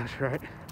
that's right?